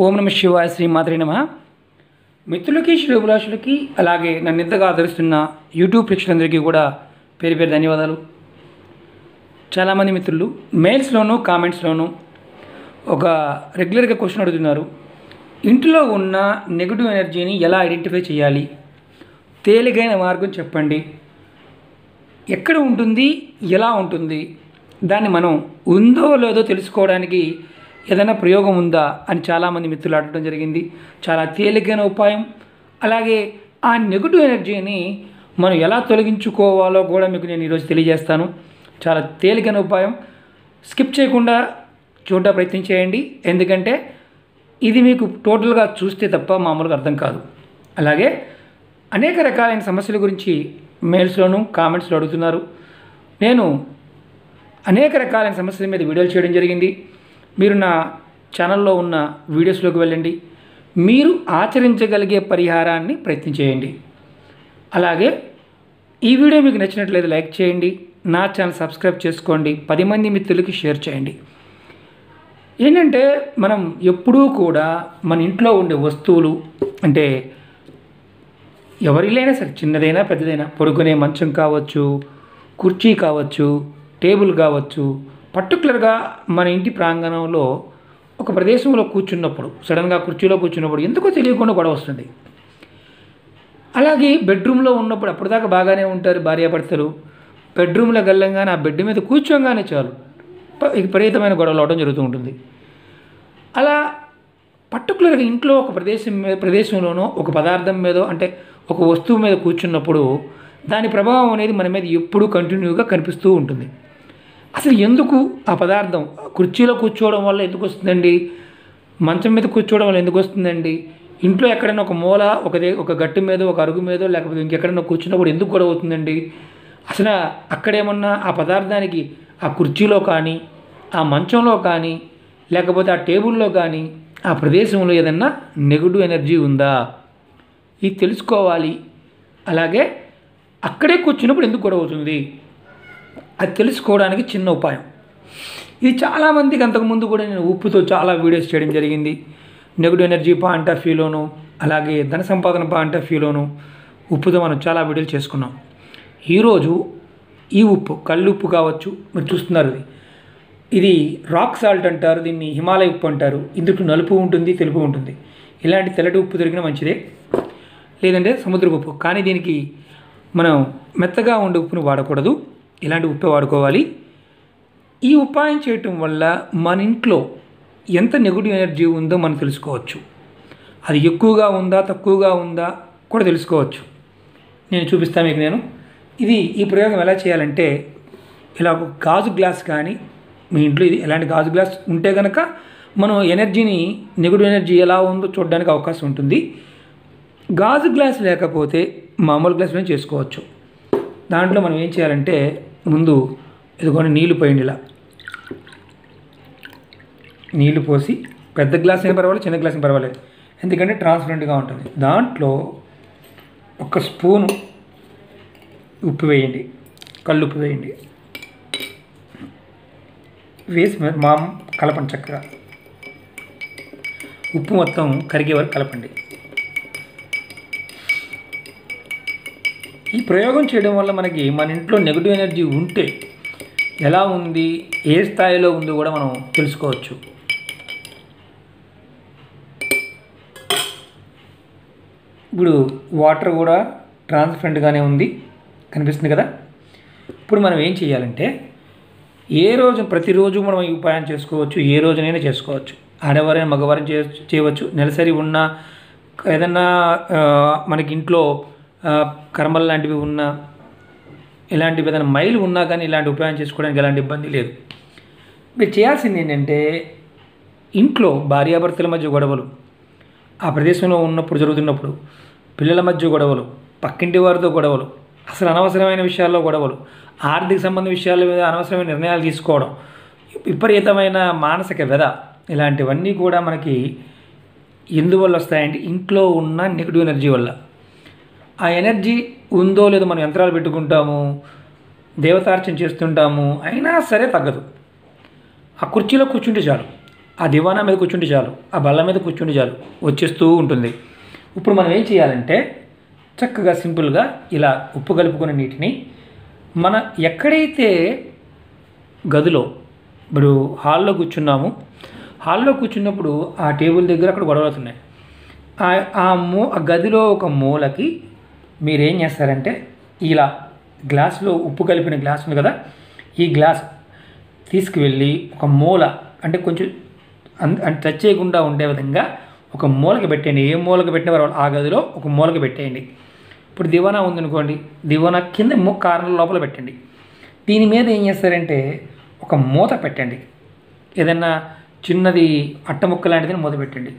ఓం నమ శివాయ శ్రీమాత్రి నమ. మిత్రులకి శ్రేభిలాషులకి అలాగే నన్ను ఇంతగా ఆదరిస్తున్న యూట్యూబ్ ప్రేక్షకులందరికీ కూడా పేరు పేరు ధన్యవాదాలు. చాలామంది మిత్రులు మెయిల్స్లోనూ కామెంట్స్లోనూ ఒక రెగ్యులర్గా క్వశ్చన్ అడుగుతున్నారు. ఇంట్లో ఉన్న నెగిటివ్ ఎనర్జీని ఎలా ఐడెంటిఫై చేయాలి? తేలికైన మార్గం చెప్పండి. ఎక్కడ ఉంటుంది? ఎలా ఉంటుంది? దాన్ని మనం ఉందో లేదో తెలుసుకోవడానికి ఏదైనా ప్రయోగం ఉందా అని చాలామంది మిత్రులు అడగడం జరిగింది. చాలా తేలికైన ఉపాయం. అలాగే ఆ నెగిటివ్ ఎనర్జీని మనం ఎలా తొలగించుకోవాలో కూడా మీకు నేను ఈరోజు తెలియజేస్తాను. చాలా తేలికైన ఉపాయం. స్కిప్ చేయకుండా చూడ ప్రయత్నం చేయండి. ఎందుకంటే ఇది మీకు టోటల్గా చూస్తే తప్ప మామూలుగా అర్థం కాదు. అలాగే అనేక రకాలైన సమస్యల గురించి మెయిల్స్లోను కామెంట్స్లో అడుగుతున్నారు. నేను అనేక రకాలైన సమస్యల మీద వీడియోలు చేయడం జరిగింది. మీరు నా ఛానల్లో ఉన్న వీడియోస్లోకి వెళ్ళండి. మీరు ఆచరించగలిగే పరిహారాన్ని ప్రయత్నం చేయండి. అలాగే ఈ వీడియో మీకు నచ్చినట్లయితే లైక్ చేయండి. నా ఛానల్ సబ్స్క్రైబ్ చేసుకోండి. పది మంది మిత్రులకి షేర్ చేయండి. ఏంటంటే మనం ఎప్పుడూ కూడా మన ఇంట్లో ఉండే వస్తువులు అంటే ఎవరిలైనా సరే చిన్నదైనా పెద్దదైనా పడుకునే మంచం కావచ్చు కుర్చీ కావచ్చు టేబుల్ కావచ్చు పర్టికులర్గా మన ఇంటి ప్రాంగణంలో ఒక ప్రదేశంలో కూర్చున్నప్పుడు సడన్గా కుర్చీలో కూర్చున్నప్పుడు ఎందుకో తెలియకుండా గొడవ వస్తుంది. అలాగే బెడ్రూమ్లో ఉన్నప్పుడు అప్పటిదాకా బాగానే ఉంటారు భార్యాభర్తలు. బెడ్రూమ్లో గల్లంగానే ఆ బెడ్ మీద కూర్చోగానే చాలు. విపరీతమైన గొడవలు అవడం జరుగుతూ ఉంటుంది. అలా పర్టికులర్గా ఇంట్లో ఒక ప్రదేశం మీద ప్రదేశంలోనో ఒక పదార్థం మీదో అంటే ఒక వస్తువు మీద కూర్చున్నప్పుడు దాని ప్రభావం అనేది మన మీద ఎప్పుడూ కంటిన్యూగా కనిపిస్తూ ఉంటుంది. అసలు ఎందుకు ఆ పదార్థం? కుర్చీలో కూర్చోవడం వల్ల ఎందుకు వస్తుందండి? మంచం మీద కూర్చోవడం వల్ల ఎందుకు వస్తుందండి? ఇంట్లో ఎక్కడైనా ఒక మూల ఒక ఒక గట్టు మీద ఒక అరుగు మీద లేకపోతే ఇంకెక్కడైనా కూర్చున్నప్పుడు ఎందుకు కూడా అవుతుందండి? అసలు అక్కడేమన్నా ఆ పదార్థానికి ఆ కుర్చీలో కానీ ఆ మంచంలో కానీ లేకపోతే ఆ టేబుల్లో కానీ ఆ ప్రదేశంలో ఏదన్నా నెగిటివ్ ఎనర్జీ ఉందా? ఇది తెలుసుకోవాలి. అలాగే అక్కడే కూర్చున్నప్పుడు ఎందుకు గొడవ అవుతుంది? అది తెలుసుకోవడానికి చిన్న ఉపాయం. ఇది చాలామందికి అంతకుముందు కూడా నేను ఉప్పుతో చాలా వీడియోస్ చేయడం జరిగింది. నెగిటివ్ ఎనర్జీ పాయింట్ ఆఫ్ వ్యూలోను అలాగే ధన సంపాదన పాయింట్ ఆఫ్ వ్యూలోను ఉప్పుతో మనం చాలా వీడియోలు చేసుకున్నాం. ఈరోజు ఈ ఉప్పు కళ్ళు ఉప్పు కావచ్చు మీరు చూస్తున్నారు ఇది. ఇది రాక్ సాల్ట్ అంటారు దీన్ని హిమాలయ ఉప్పు అంటారు. ఇందుకు నలుపు ఉంటుంది తెలుపు ఉంటుంది. ఇలాంటి తెల్లటి ఉప్పు దొరికిన మంచిదే. లేదంటే సముద్రపు ఉప్పు. కానీ దీనికి మనం మెత్తగా ఉండే ఉప్పును వాడకూడదు. ఇలాంటి ఉప్పే వాడుకోవాలి. ఈ ఉపాయం చేయటం వల్ల మన ఇంట్లో ఎంత నెగిటివ్ ఎనర్జీ ఉందో మనం తెలుసుకోవచ్చు. అది ఎక్కువగా ఉందా తక్కువగా ఉందా కూడా తెలుసుకోవచ్చు. నేను చూపిస్తాను మీకు నేను. ఇది ఈ ప్రయోగం ఎలా చేయాలంటే ఇలా ఒక గాజు గ్లాస్ కానీ మీ ఇంట్లో ఇది ఎలాంటి గాజు గ్లాస్ ఉంటే కనుక మనం ఎనర్జీని నెగిటివ్ ఎనర్జీ ఎలా ఉందో చూడడానికి అవకాశం ఉంటుంది. గాజు గ్లాస్ లేకపోతే మామూలు గ్లాస్లోనే చేసుకోవచ్చు. దాంట్లో మనం ఏం చేయాలంటే ముందు ఇదిగోండి నీళ్ళు పోయండి ఇలా. నీళ్ళు పోసి పెద్ద గ్లాస్ అయినా పర్వాలేదు చిన్న గ్లాస్ అయినా పర్వాలేదు. ఎందుకంటే ట్రాన్స్పరెంట్గా ఉంటుంది. దాంట్లో ఒక స్పూను ఉప్పు వేయండి కళ్ళు ఉప్పు వేయండి. వేసి మా కలపండి చక్కగా. ఉప్పు మొత్తం కరిగే వరకు కలపండి. ప్రయోగం చేయడం వల్ల మనకి మన ఇంట్లో నెగిటివ్ ఎనర్జీ ఉంటే ఎలా ఉంది ఏ స్థాయిలో ఉందో కూడా మనం తెలుసుకోవచ్చు. ఇప్పుడు వాటర్ కూడా ట్రాన్స్పరెంట్గానే ఉంది కనిపిస్తుంది కదా? ఇప్పుడు మనం ఏం చేయాలంటే ఏ రోజు ప్రతిరోజు మనం ఈ ఉపాయం చేసుకోవచ్చు ఏ రోజునైనా చేసుకోవచ్చు. ఆడవారైనా మగవారైనా చే చేయవచ్చు. నెలసరి ఉన్న ఏదన్నా మనకి ఇంట్లో కర్మలు లాంటివి ఉన్నా ఇలాంటివి ఏదైనా మైలు ఉన్నా కానీ ఇలాంటి ఉపాయం చేసుకోవడానికి ఎలాంటి ఇబ్బంది లేదు. మీరు చేయాల్సింది ఏంటంటే ఇంట్లో భార్యాభర్తల మధ్య గొడవలు ఆ ప్రదేశంలో ఉన్నప్పుడు జరుగుతున్నప్పుడు పిల్లల మధ్య గొడవలు పక్కింటి వారితో గొడవలు అసలు అనవసరమైన విషయాల్లో గొడవలు ఆర్థిక సంబంధ విషయాల మీద అనవసరమైన నిర్ణయాలు తీసుకోవడం విపరీతమైన మానసిక వ్యధ ఇలాంటివన్నీ కూడా మనకి ఎందువల్ల వస్తాయంటే ఇంట్లో ఉన్న నెగిటివ్ ఎనర్జీ వల్ల. ఆ ఎనర్జీ ఉందో లేదో మనం యంత్రాలు పెట్టుకుంటాము దేవతార్చన చేస్తుంటాము అయినా సరే తగ్గదు. ఆ కుర్చీలో కూర్చుంటే చాలు ఆ దివానా మీద కూర్చుంటే చాలు ఆ బల్ల మీద కూర్చుంటే చాలు వచ్చేస్తూ ఉంటుంది. ఇప్పుడు మనం ఏం చేయాలంటే చక్కగా సింపుల్గా ఇలా ఉప్పు కలుపుకున్న నీటిని మన ఎక్కడైతే గదిలో ఇప్పుడు హాల్లో కూర్చున్నాము హాల్లో కూర్చున్నప్పుడు ఆ టేబుల్ దగ్గర అక్కడ గొడవలు అవుతున్నాయి. ఆ- ఆ మూ ఆ గదిలో ఒక మూలకి మీరేం చేస్తారంటే ఇలా గ్లాసులో ఉప్పు కలిపిన గ్లాస్ ఉంది కదా ఈ గ్లాస్ తీసుకువెళ్ళి ఒక మూల అంటే కొంచెం అంటే టచ్ చేయకుండా ఉండే విధంగా ఒక మూలకి పెట్టండి ఏ మూలకి పెట్టిన వారు ఆ గదిలో ఒక మూలకి పెట్టేయండి. ఇప్పుడు దివానా ఉందనుకోండి దివానా కింద కారణం లోపల పెట్టండి. దీని మీద ఏం చేస్తారంటే ఒక మూత పెట్టండి. ఏదన్నా చిన్నది అట్ట ముక్క లాంటిది మూత పెట్టండి.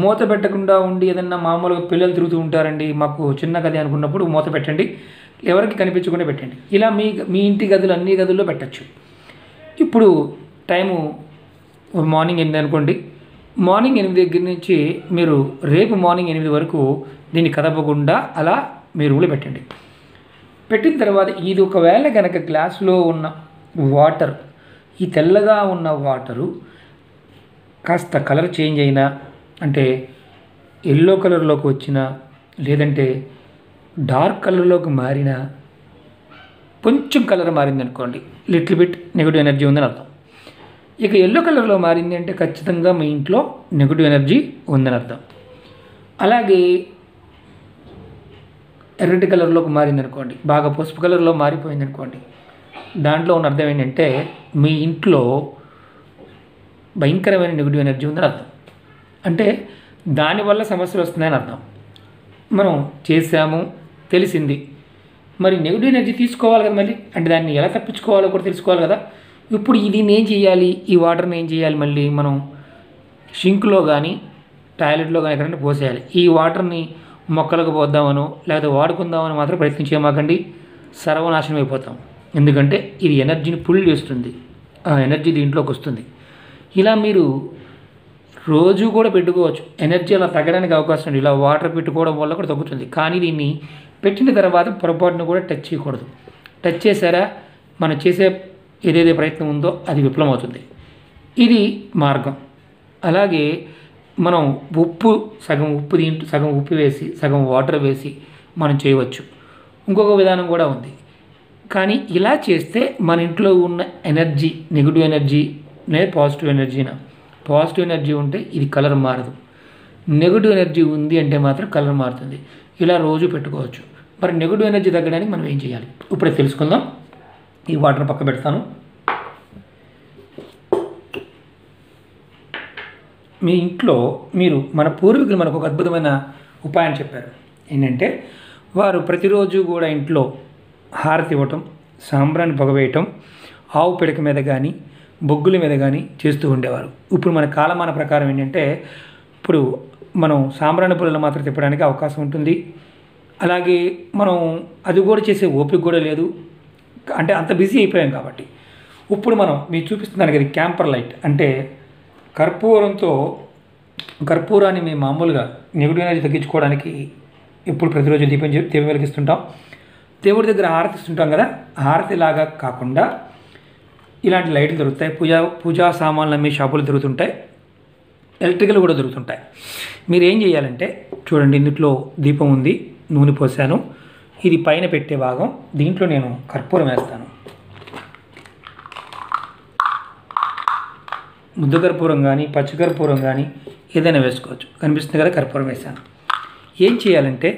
మూత పెట్టకుండా ఉండి ఏదన్నా మామూలుగా పిల్లలు తిరుగుతూ ఉంటారండి మాకు చిన్న గది అనుకున్నప్పుడు మూత పెట్టండి ఎవరికి కనిపించకుండా పెట్టండి. ఇలా మీ మీ ఇంటి గదులు అన్ని గదుల్లో పెట్టచ్చు. ఇప్పుడు టైము మార్నింగ్ ఎనిమిది అనుకోండి. మార్నింగ్ ఎనిమిది దగ్గర నుంచి మీరు రేపు మార్నింగ్ ఎనిమిది వరకు దీన్ని కదపకుండా అలా మీ రూమ్లో పెట్టండి. పెట్టిన తర్వాత ఇది ఒకవేళ కనుక గ్లాసులో ఉన్న వాటర్ ఈ తెల్లగా ఉన్న వాటరు కాస్త కలర్ చేంజ్ అయినా అంటే ఎల్లో కలర్లోకి వచ్చిన లేదంటే డార్క్ కలర్లోకి మారిన కొంచెం కలర్ మారింది అనుకోండి లిటిల్ బిట్ నెగిటివ్ ఎనర్జీ ఉందని అర్థం. ఇక ఎల్లో కలర్లో మారింది అంటే ఖచ్చితంగా మీ ఇంట్లో నెగిటివ్ ఎనర్జీ ఉందని అర్థం. అలాగే ఎర్రటి కలర్లోకి మారింది అనుకోండి బాగా పసుపు కలర్లో మారిపోయింది అనుకోండి దాంట్లో ఉన్న అర్థం ఏంటంటే మీ ఇంట్లో భయంకరమైన నెగిటివ్ ఎనర్జీ ఉందని అర్థం. అంటే దానివల్ల సమస్యలు వస్తున్నాయని అర్థం. మనం చేసాము తెలిసింది. మరి నెగిటివ్ ఎనర్జీ తీసుకోవాలి కదా మళ్ళీ? అంటే దాన్ని ఎలా తప్పించుకోవాలో కూడా తెలుసుకోవాలి కదా? ఇప్పుడు ఇది ఏం చేయాలి ఈ వాటర్ని ఏం చేయాలి మళ్ళీ మనం షింక్లో కానీ టాయిలెట్లో కానీ ఎక్కడైనా పోసేయాలి. ఈ వాటర్ని మొక్కలకు పోద్దామనో లేకపోతే వాడుకుందామని మాత్రం ప్రయత్నం చేయమాకండి సర్వనాశనం అయిపోతాం. ఎందుకంటే ఇది ఎనర్జీని పుల్ చేస్తుంది. ఆ ఎనర్జీ దీంట్లోకి వస్తుంది. ఇలా మీరు రోజు కూడా పెట్టుకోవచ్చు. ఎనర్జీ అలా తగ్గడానికి అవకాశం ఉంది. ఇలా వాటర్ పెట్టుకోవడం వల్ల కూడా తగ్గుతుంది. కానీ దీన్ని పెట్టిన తర్వాత పొరపాటును కూడా టచ్ చేయకూడదు. టచ్ చేశారా? మనం చేసే ఏదైతే ప్రయత్నం ఉందో అది విఫలమవుతుంది. ఇది మార్గం. అలాగే మనం ఉప్పు సగం ఉప్పు దీంట్లో సగం ఉప్పు వేసి సగం వాటర్ వేసి మనం చేయవచ్చు. ఇంకొక విధానం కూడా ఉంది. కానీ ఇలా చేస్తే మన ఇంట్లో ఉన్న ఎనర్జీ నెగిటివ్ ఎనర్జీ లేదా పాజిటివ్ ఎనర్జీనా పాజిటివ్ ఎనర్జీ ఉంటే ఇది కలర్ మారదు. నెగిటివ్ ఎనర్జీ ఉంది అంటే మాత్రం కలర్ మారుతుంది. ఇలా రోజు పెట్టుకోవచ్చు. మరి నెగిటివ్ ఎనర్జీ తగ్గడానికి మనం ఏం చేయాలి? ఇప్పుడే తెలుసుకుందాం. ఈ వాటర్ పక్క పెడతాను. మీ ఇంట్లో మీరు మన పూర్వీకులు మనకు ఒక అద్భుతమైన ఉపాయం చెప్పారు. ఏంటంటే వారు ప్రతిరోజు కూడా ఇంట్లో హారతి ఇవ్వటం సాంబ్రాన్ని పొగవేయటం ఆవు పిడక మీద కానీ బొగ్గుల మీద కానీ చేస్తూ ఉండేవారు. ఇప్పుడు మన కాలమాన ప్రకారం ఏంటంటే ఇప్పుడు మనం సాంబ్రాణి పుల్లలు మాత్రం తిప్పడానికి అవకాశం ఉంటుంది. అలాగే మనం అది కూడా చేసే ఓపిక కూడా లేదు. అంటే అంత బిజీ అయిపోయాం కాబట్టి. ఇప్పుడు మనం మీకు చూపిస్తున్నాను కదా క్యాంపర్ లైట్. అంటే కర్పూరంతో కర్పూరాన్ని మేము మామూలుగా నెగిటివ్ ఎనర్జీ తగ్గించుకోవడానికి ఇప్పుడు ప్రతిరోజు దీపం దీపం వెలిగిస్తుంటాం. దేవుడి దగ్గర హారతిస్తుంటాం కదా హారతిలాగా కాకుండా ఇలాంటి లైట్లు దొరుకుతాయి. పూజా పూజా సామాన్లు అమ్మే షాపులు దొరుకుతుంటాయి. ఎలక్ట్రికల్ కూడా దొరుకుతుంటాయి. మీరు ఏం చేయాలంటే చూడండి ఇందులో దీపం ఉంది నూనె పోసాను. ఇది పైన పెట్టే భాగం దీంట్లో నేను కర్పూరం వేస్తాను. ముద్దు కర్పూరం కానీ పచ్చి కర్పూరం కానీ ఏదైనా వేసుకోవచ్చు. కనిపిస్తుంది కదా కర్పూరం వేసాను ఏం చేయాలంటే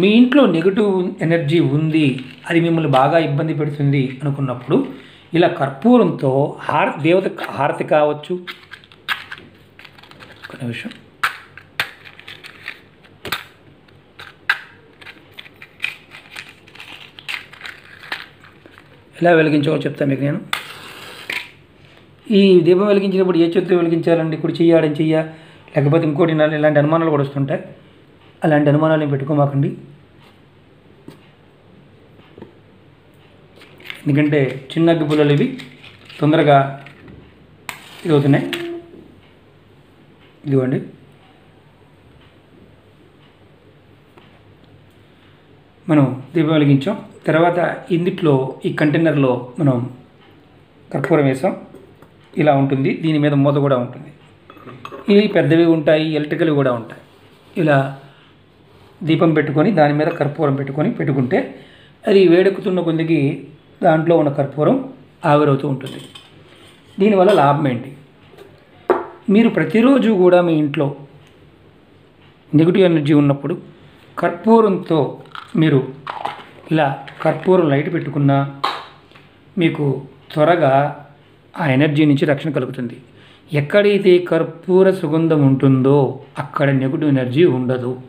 మీ ఇంట్లో నెగిటివ్ ఎనర్జీ ఉంది అది మిమ్మల్ని బాగా ఇబ్బంది పెడుతుంది అనుకున్నప్పుడు ఇలా కర్పూరంతో హార దేవత హారతి కావచ్చు. ఒక నిమిషం. ఎలా వెలిగించాలో చెప్తాను మీకు నేను. ఈ దీపం వెలిగించినప్పుడు ఏ చేతితో వెలిగించాలండి? ఇప్పుడు చెయ్యాడని చెయ్య? లేకపోతే ఇంకోటి ఇలాంటి అనుమానాలు కూడా వస్తుంటాయి. అలాంటి అనుమానాలు పెట్టుకోమాకండి. ఎందుకంటే చిన్న అగ్గి పుల్లలు ఇవి తొందరగా ఇది అవుతున్నాయి ఇదిగోండి. మనం దీపం వెలిగించాం. తర్వాత ఇందుట్లో ఈ కంటైనర్లో మనం కర్పూరం వేసాం. ఇలా ఉంటుంది. దీని మీద మూత కూడా ఉంటుంది. ఇవి పెద్దవి ఉంటాయి. ఎలక్ట్రికల్ కూడా ఉంటాయి. ఇలా దీపం పెట్టుకొని దాని మీద కర్పూరం పెట్టుకొని పెట్టుకుంటే అది వేడెక్కుతున్న కొద్దికి దాంట్లో ఉన్న కర్పూరం ఆవిరవుతూ ఉంటుంది. దీనివల్ల లాభం ఏంటి? మీరు ప్రతిరోజు కూడా మీ ఇంట్లో నెగిటివ్ ఎనర్జీ ఉన్నప్పుడు కర్పూరంతో మీరు ఇలా కర్పూరం లైట్ పెట్టుకున్నా మీకు త్వరగా ఆ ఎనర్జీ నుంచి రక్షణ కలుగుతుంది. ఎక్కడైతే కర్పూర సుగంధం ఉంటుందో అక్కడ నెగిటివ్ ఎనర్జీ ఉండదు.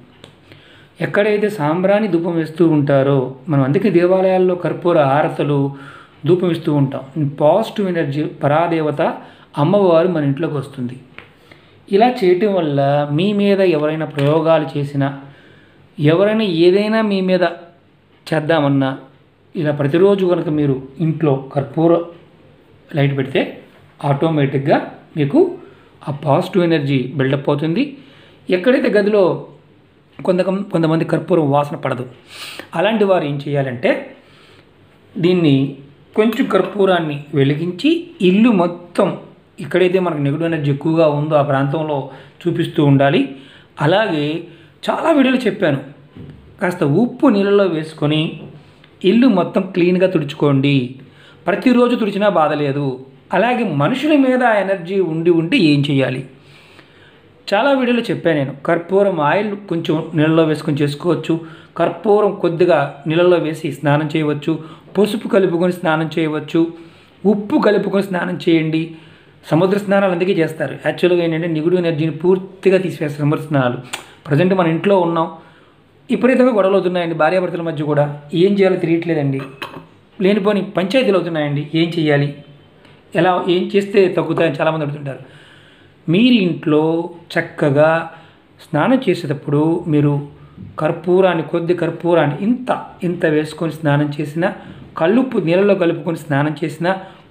ఎక్కడైతే సాంబ్రాణి ధూపం వేస్తూ ఉంటారో మనం అందుకే దేవాలయాల్లో కర్పూర హారతలు ధూపం ఇస్తూ ఉంటాం. పాజిటివ్ ఎనర్జీ పరాదేవత అమ్మవారు మన ఇంట్లోకి వస్తుంది. ఇలా చేయటం వల్ల మీ మీద ఎవరైనా ప్రయోగాలు చేసినా ఎవరైనా ఏదైనా మీ మీద చేద్దామన్నా ఇలా ప్రతిరోజు కనుక మీరు ఇంట్లో కర్పూర లైట్ పెడితే ఆటోమేటిక్గా మీకు ఆ పాజిటివ్ ఎనర్జీ బిల్డప్ అవుతుంది. ఎక్కడైతే గదిలో కొంత కొంతమంది కర్పూరం వాసన పడదు. అలాంటి వారు ఏం చేయాలంటే దీన్ని కొంచెం కర్పూరాన్ని వెలిగించి ఇల్లు మొత్తం ఎక్కడైతే మనకు నెగిటివ్ ఎనర్జీ ఎక్కువగా ఉందో ఆ ప్రాంతంలో చూపిస్తూ ఉండాలి. అలాగే చాలా వీడియోలు చెప్పాను. కాస్త ఉప్పు నీళ్ళలో వేసుకొని ఇల్లు మొత్తం క్లీన్గా తుడుచుకోండి. ప్రతిరోజు తుడిచినా బాధ లేదు. అలాగే మనుషుల మీద ఎనర్జీ ఉండి ఉంటే ఏం చేయాలి? చాలా వీడియోలో చెప్పాను నేను. కర్పూరం ఆయిల్ కొంచెం నీళ్ళలో వేసుకొని చేసుకోవచ్చు. కర్పూరం కొద్దిగా నీళ్ళలో వేసి స్నానం చేయవచ్చు. పసుపు కలుపుకొని స్నానం చేయవచ్చు. ఉప్పు కలుపుకొని స్నానం చేయండి. సముద్ర స్నానాలు అందుకే చేస్తారు. యాక్చువల్గా ఏంటంటే నిగుడు ఎనర్జీని పూర్తిగా తీసివేస్తారు సముద్ర స్నానాలు. ప్రజెంట్ మన ఇంట్లో ఉన్నాం. విపరీతంగా గొడవలు అవుతున్నాయండి. భార్యాభర్తల మధ్య కూడా. ఏం చేయాలో తెలియట్లేదండి. లేనిపోని పంచాయతీలు అవుతున్నాయండి. ఏం చేయాలి? ఎలా ఏం చేస్తే తగ్గుతాయని చాలామంది అడుగుతుంటారు. మీరు ఇంట్లో చక్కగా స్నానం చేసేటప్పుడు మీరు కర్పూరాన్ని కొద్ది కర్పూరాన్ని ఇంత ఇంత వేసుకొని స్నానం చేసిన కళ్ళుప్పు నీళ్ళలో కలుపుకొని స్నానం చేసిన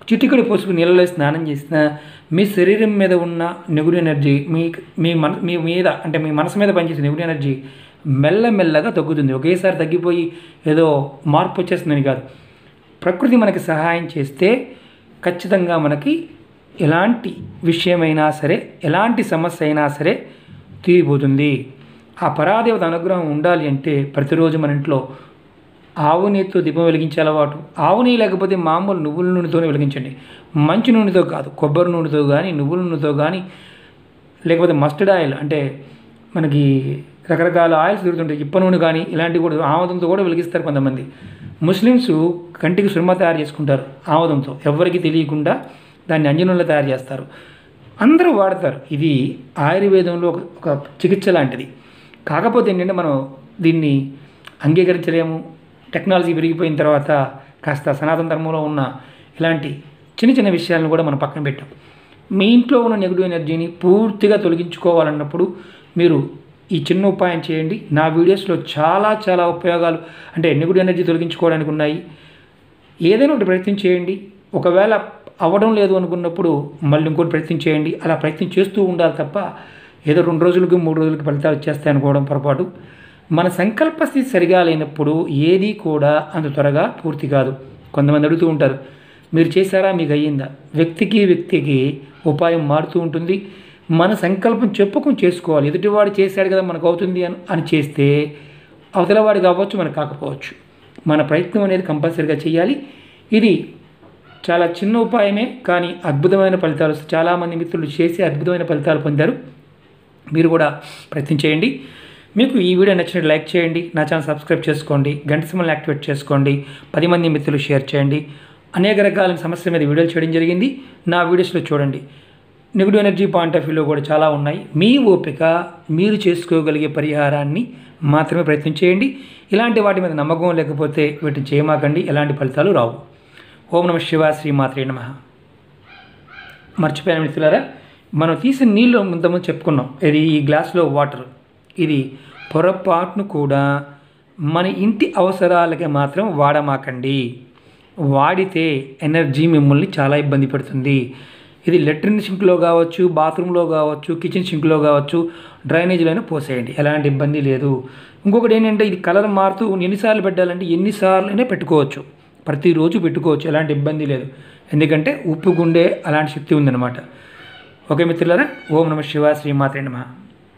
చిటికడి పసుపు నీళ్ళలో స్నానం చేసిన మీ శరీరం మీద ఉన్న నెగుడు ఎనర్జీ మీ మీ మన మీ మీద అంటే మీ మనసు మీద పనిచేసే నెగుడు ఎనర్జీ మెల్లమెల్లగా తగ్గుతుంది. ఒకేసారి తగ్గిపోయి ఏదో మార్పు వచ్చేస్తుందని కాదు. ప్రకృతి మనకి సహాయం చేస్తే ఖచ్చితంగా మనకి ఎలాంటి విషయమైనా సరే ఎలాంటి సమస్య అయినా సరే తీరిపోతుంది. ఆ పరాదేవత అనుగ్రహం ఉండాలి అంటే ప్రతిరోజు మన ఇంట్లో ఆవు నెయ్యితో దీపం వెలిగించే అలవాటు ఆవు నెయ్యి లేకపోతే మామూలు నువ్వుల నూనెతోనే వెలిగించండి. మంచి నూనెతో కాదు కొబ్బరి నూనెతో కానీ నువ్వుల నూనెతో కానీ లేకపోతే మస్టర్డ్ ఆయిల్ అంటే మనకి రకరకాల ఆయిల్స్ దొరుకుతుంటాయి. ఇప్ప నూనె కానీ ఇలాంటివి కూడా ఆముదంతో కూడా వెలిగిస్తారు కొంతమంది. ముస్లిమ్స్ కంటికి సుర్మ తయారు చేసుకుంటారు ఆముదంతో. ఎవరికి తెలియకుండా దాన్ని అంజనంలో తయారు చేస్తారు. అందరూ వాడతారు. ఇది ఆయుర్వేదంలో ఒక చికిత్స లాంటిది. కాకపోతే ఏంటంటే మనం దీన్ని అంగీకరించలేము. టెక్నాలజీ పెరిగిపోయిన తర్వాత కాస్త సనాతన ధర్మంలో ఉన్న ఇలాంటి చిన్న చిన్న విషయాలను కూడా మనం పక్కన పెట్టాం. మీ ఇంట్లో ఉన్న నెగిటివ్ ఎనర్జీని పూర్తిగా తొలగించుకోవాలన్నప్పుడు మీరు ఈ చిన్న ఉపాయం చేయండి. నా వీడియోస్లో చాలా చాలా ఉపయోగాలు అంటే నెగిటివ్ ఎనర్జీ తొలగించుకోవడానికి ఉన్నాయి. ఏదైనా ఒకటి ప్రయత్నం చేయండి. ఒకవేళ అవ్వడం లేదు అనుకున్నప్పుడు మళ్ళీ ఇంకోటి ప్రయత్నం చేయండి. అలా ప్రయత్నం చేస్తూ ఉండాలి తప్ప ఏదో రెండు రోజులకి మూడు రోజులకి ఫలితాలు వచ్చేస్తాయి అనుకోవడం పొరపాటు. మన సంకల్ప స్థితి సరిగా లేనప్పుడు ఏది కూడా అంత త్వరగా పూర్తి కాదు. కొంతమంది అడుగుతూ ఉంటారు మీరు చేశారా? మీకు అయ్యిందా? వ్యక్తికి వ్యక్తికి ఉపాయం మారుతూ ఉంటుంది. మన సంకల్పం చెప్పుకొని చేసుకోవాలి. ఎదుటివాడు చేశాడు కదా మనకు అవుతుంది అని అని చేస్తే అవతలవాడికి అవ్వచ్చు మనకు కాకపోవచ్చు. మన ప్రయత్నం అనేది కంపల్సరీగా చేయాలి. ఇది చాలా చిన్న ఉపాయమే కానీ అద్భుతమైన ఫలితాలు వస్తాయి. చాలామంది మిత్రులు చేసి అద్భుతమైన ఫలితాలు పొందారు. మీరు కూడా ప్రయత్నం చేయండి. మీకు ఈ వీడియో నచ్చినట్టు లైక్ చేయండి. నా ఛానల్ సబ్స్క్రైబ్ చేసుకోండి. గంట సింబల్ని యాక్టివేట్ చేసుకోండి. పది మంది మిత్రులు షేర్ చేయండి. అనేక రకాల సమస్యల మీద వీడియోలు చేయడం జరిగింది. నా వీడియోస్లో చూడండి. నెగిటివ్ ఎనర్జీ పాయింట్ ఆఫ్ వ్యూలో కూడా చాలా ఉన్నాయి. మీ ఓపిక మీరు చేసుకోగలిగే పరిహారాన్ని మాత్రమే ప్రయత్నం చేయండి. ఇలాంటి వాటి మీద నమ్మకం లేకపోతే వీటిని చేయమాకండి. ఎలాంటి ఫలితాలు రావు. ఓం నమ శివ శ్రీమాత్రే నమ. మర్చిపోయాను మిత్రులారా మనం తీసిన నీళ్ళు ఇంతకుముందు చెప్పుకున్నాం. ఇది ఈ గ్లాస్లో వాటర్. ఇది పొరపాటును కూడా మన ఇంటి అవసరాలకి మాత్రం వాడమాకండి. వాడితే ఎనర్జీ మిమ్మల్ని చాలా ఇబ్బంది పెడుతుంది. ఇది లెట్రిన్ సింక్లో కావచ్చు బాత్రూంలో కావచ్చు కిచెన్ సింక్లో కావచ్చు డ్రైనేజీలోనే పోసేయండి. ఎలాంటి ఇబ్బంది లేదు. ఇంకొకటి ఏంటంటే ఇది కలర్ మారుతూ ఎన్నిసార్లు పెట్టాలంటే ఎన్నిసార్లు అయినా పెట్టుకోవచ్చు. ప్రతిరోజు పెట్టుకోవచ్చు ఎలాంటి ఇబ్బంది లేదు. ఎందుకంటే ఉప్పు గుండె అలాంటి శక్తి ఉందన్నమాట. ఓకే మిత్రులారా ఓం నమ శివ శ్రీమాత్రే నమ.